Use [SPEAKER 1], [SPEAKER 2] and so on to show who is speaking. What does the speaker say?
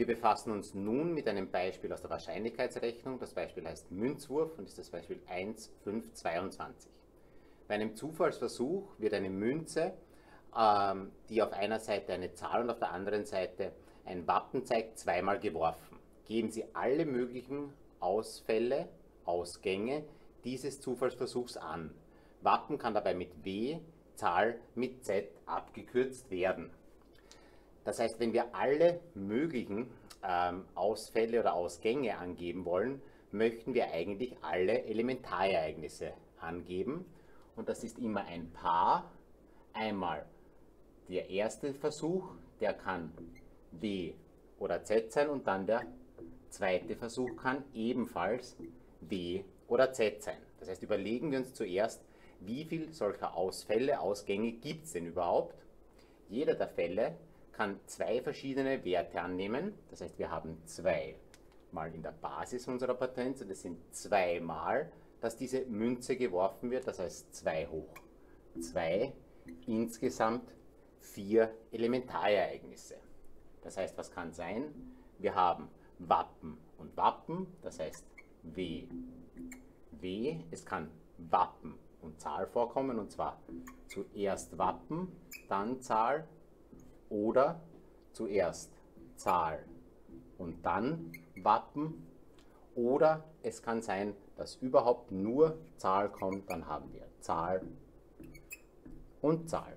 [SPEAKER 1] Wir befassen uns nun mit einem Beispiel aus der Wahrscheinlichkeitsrechnung. Das Beispiel heißt Münzwurf und ist das Beispiel 1, 5, 22. Bei einem Zufallsversuch wird eine Münze, ähm, die auf einer Seite eine Zahl und auf der anderen Seite ein Wappen zeigt, zweimal geworfen. Geben Sie alle möglichen Ausfälle, Ausgänge dieses Zufallsversuchs an. Wappen kann dabei mit W, Zahl mit Z abgekürzt werden. Das heißt, wenn wir alle möglichen ähm, Ausfälle oder Ausgänge angeben wollen, möchten wir eigentlich alle Elementarereignisse angeben. Und das ist immer ein Paar. Einmal der erste Versuch, der kann W oder Z sein und dann der zweite Versuch kann ebenfalls W oder Z sein. Das heißt, überlegen wir uns zuerst, wie viele solcher Ausfälle, Ausgänge gibt es denn überhaupt? Jeder der Fälle kann zwei verschiedene Werte annehmen. Das heißt, wir haben zwei mal in der Basis unserer Potenz es sind zweimal, dass diese Münze geworfen wird. Das heißt 2 hoch 2, insgesamt vier Elementarereignisse. Das heißt, was kann sein? Wir haben Wappen und Wappen, das heißt W, W. Es kann Wappen und Zahl vorkommen und zwar zuerst Wappen, dann Zahl oder zuerst Zahl und dann Wappen oder es kann sein, dass überhaupt nur Zahl kommt, dann haben wir Zahl und Zahl.